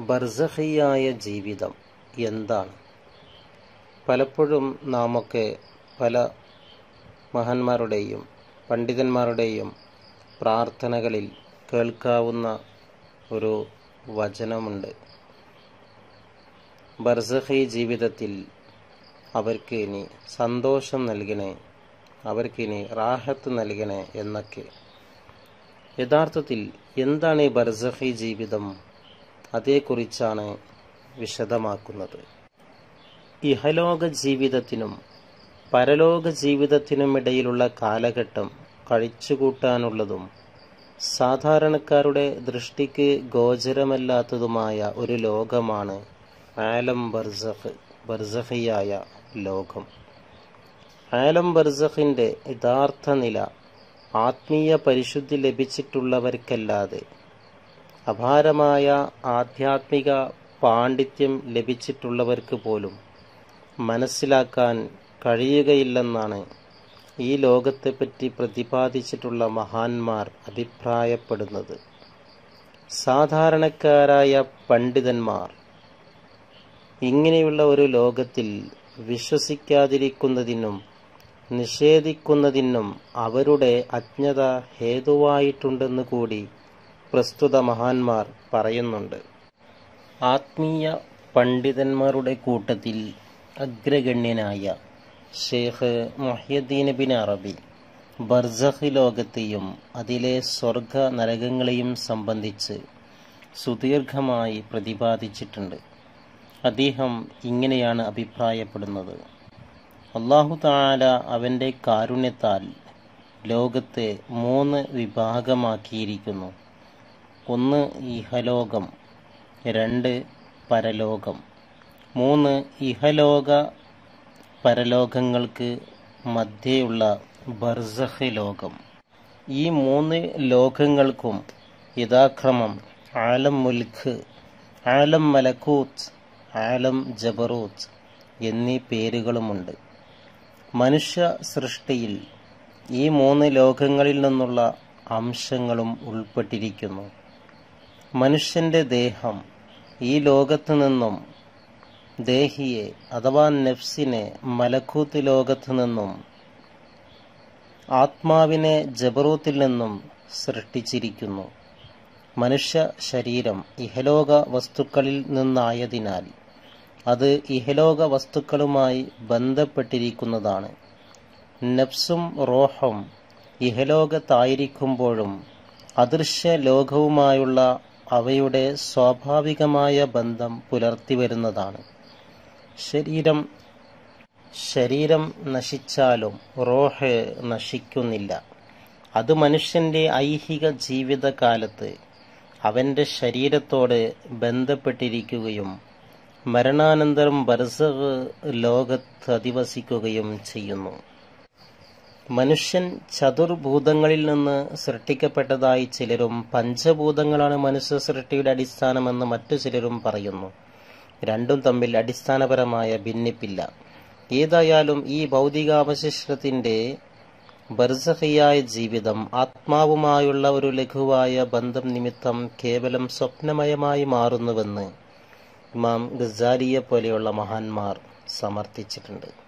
ബർസഹിയായ ജീവിതം എന്താണ്? പലപ്പോഴും നാമൊക്കെ പല മഹാന്മാരുടെയും പണ്ഡിതന്മാരുടെയും പ്രാർത്ഥനകളിൽ കേൾക്കാവുന്ന ഒരു വചനമുണ്ട്. ബർസഹി ജീവിതത്തിൽ അവർക്ക് ഇനി സന്തോഷം നൽകണേ അവർക്കിനി റാഹത്ത് നൽകണേ എന്നൊക്കെ. യഥാർത്ഥത്തിൽ എന്താണ് ഈ ബർസഹി ജീവിതം? അതേക്കുറിച്ചാണ് വിശദമാക്കുന്നത്. ഇഹലോക ജീവിതത്തിനും പരലോക ജീവിതത്തിനും ഇടയിലുള്ള കാലഘട്ടം കഴിച്ചുകൂട്ടാനുള്ളതും സാധാരണക്കാരുടെ ദൃഷ്ടിക്ക് ഗോചരമല്ലാത്തതുമായ ഒരു ലോകമാണ് ആലം ബർസഖ് ബർസഫിയായ ലോകം. ആലം ബർസഖിന്റെ യഥാർത്ഥ നില ആത്മീയ പരിശുദ്ധി ലഭിച്ചിട്ടുള്ളവർക്കല്ലാതെ അപാരമായ ആധ്യാത്മിക പാണ്ഡിത്യം ലഭിച്ചിട്ടുള്ളവർക്ക് പോലും മനസ്സിലാക്കാൻ കഴിയുകയില്ലെന്നാണ് ഈ ലോകത്തെപ്പറ്റി പ്രതിപാദിച്ചിട്ടുള്ള മഹാന്മാർ അഭിപ്രായപ്പെടുന്നത്. സാധാരണക്കാരായ പണ്ഡിതന്മാർ ഇങ്ങനെയുള്ള ഒരു ലോകത്തിൽ വിശ്വസിക്കാതിരിക്കുന്നതിനും നിഷേധിക്കുന്നതിനും അവരുടെ അജ്ഞത ഹേതുവായിട്ടുണ്ടെന്ന് കൂടി പ്രസ്തുത മഹാന്മാർ പറയുന്നുണ്ട്. ആത്മീയ പണ്ഡിതന്മാരുടെ കൂട്ടത്തിൽ അഗ്രഗണ്യനായ ഷേഖ് മൊഹ്യദ്ദീൻ ബിൻ അറബി ബർസഖ് ലോകത്തെയും അതിലെ സ്വർഗ നരകങ്ങളെയും സംബന്ധിച്ച് സുദീർഘമായി പ്രതിപാദിച്ചിട്ടുണ്ട്. അദ്ദേഹം ഇങ്ങനെയാണ് അഭിപ്രായപ്പെടുന്നത്. അള്ളാഹു താല അവന്റെ കാരുണ്യത്താൽ ലോകത്തെ മൂന്ന് വിഭാഗമാക്കിയിരിക്കുന്നു. ഒന്ന് ഇഹലോകം രണ്ട് പരലോകം. മൂന്ന് ഇഹലോക പരലോകങ്ങൾക്ക് മധ്യയുള്ള ബർസഹ് ലോകം. ഈ മൂന്ന് ലോകങ്ങൾക്കും യഥാക്രമം ആലം മുൽഖ് ആലം മലക്കൂത്ത് ആലം ജബറൂത്ത് എന്നീ പേരുകളുമുണ്ട്. മനുഷ്യ സൃഷ്ടിയിൽ ഈ മൂന്ന് ലോകങ്ങളിൽ നിന്നുള്ള അംശങ്ങളും ഉൾപ്പെട്ടിരിക്കുന്നു. മനുഷ്യന്റെ ദേഹം ഈ ലോകത്തു നിന്നും ദേഹിയെ അഥവാ നെഫ്സിനെ മലക്കൂത്ത് ലോകത്തു നിന്നും ആത്മാവിനെ ജബറൂത്തിൽ നിന്നും സൃഷ്ടിച്ചിരിക്കുന്നു. മനുഷ്യ ശരീരം ഇഹലോക വസ്തുക്കളിൽ നിന്നായതിനാൽ അത് ഇഹലോക വസ്തുക്കളുമായി ബന്ധപ്പെട്ടിരിക്കുന്നതാണ്. നഫ്സും റോഹും ഇഹലോകത്തായിരിക്കുമ്പോഴും അദൃശ്യ ലോകവുമായുള്ള അവയുടെ സ്വാഭാവികമായ ബന്ധം പുലർത്തി വരുന്നതാണ് ശരീരം ശരീരം നശിച്ചാലും റോഹ് നശിക്കുന്നില്ല. അത് മനുഷ്യന്റെ ഐഹിക ജീവിതകാലത്ത് അവന്റെ ശരീരത്തോട് ബന്ധപ്പെട്ടിരിക്കുകയും മരണാനന്തരം ബർസഖ് ലോകത്ത് അധിവസിക്കുകയും ചെയ്യുന്നു. മനുഷ്യൻ ചതുർഭൂതങ്ങളിൽ നിന്ന് സൃഷ്ടിക്കപ്പെട്ടതായി ചിലരും പഞ്ചഭൂതങ്ങളാണ് മനുഷ്യ സൃഷ്ടിയുടെ അടിസ്ഥാനമെന്ന് മറ്റു ചിലരും പറയുന്നു. രണ്ടും തമ്മിൽ അടിസ്ഥാനപരമായ ഭിന്നിപ്പില്ല. ഏതായാലും ഈ ഭൗതികാവശിഷ്ടത്തിന്റെ ബർസഹിയായ ജീവിതം ആത്മാവുമായുള്ള ഒരു ലഘുവായ ബന്ധം നിമിത്തം കേവലം സ്വപ്നമയമായി മാറുന്നുവെന്ന് ഇമാം ഗസാലിയെ പോലെയുള്ള മഹാന്മാർ സമർത്ഥിച്ചിട്ടുണ്ട്.